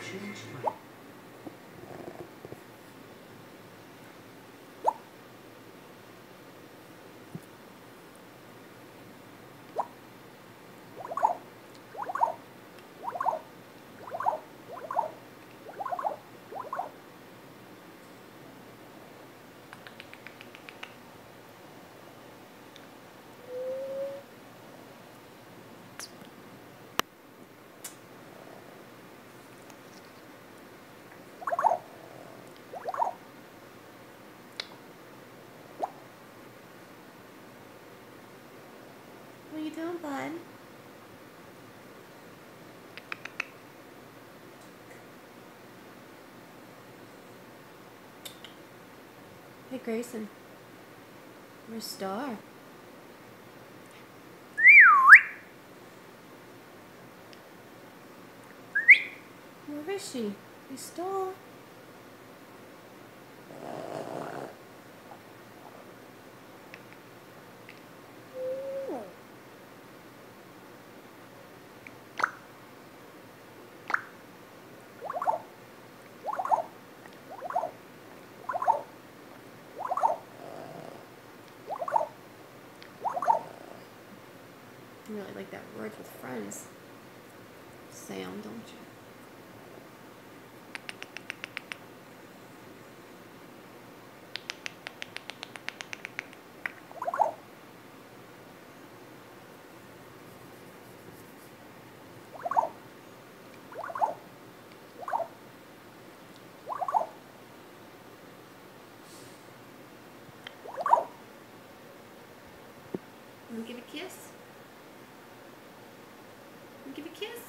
change my you doing, bud? Hey, Greyson. Where's Star? Where is she? Hey, Star. You really like that words with friends sound, don't you? Give a kiss? give a kiss?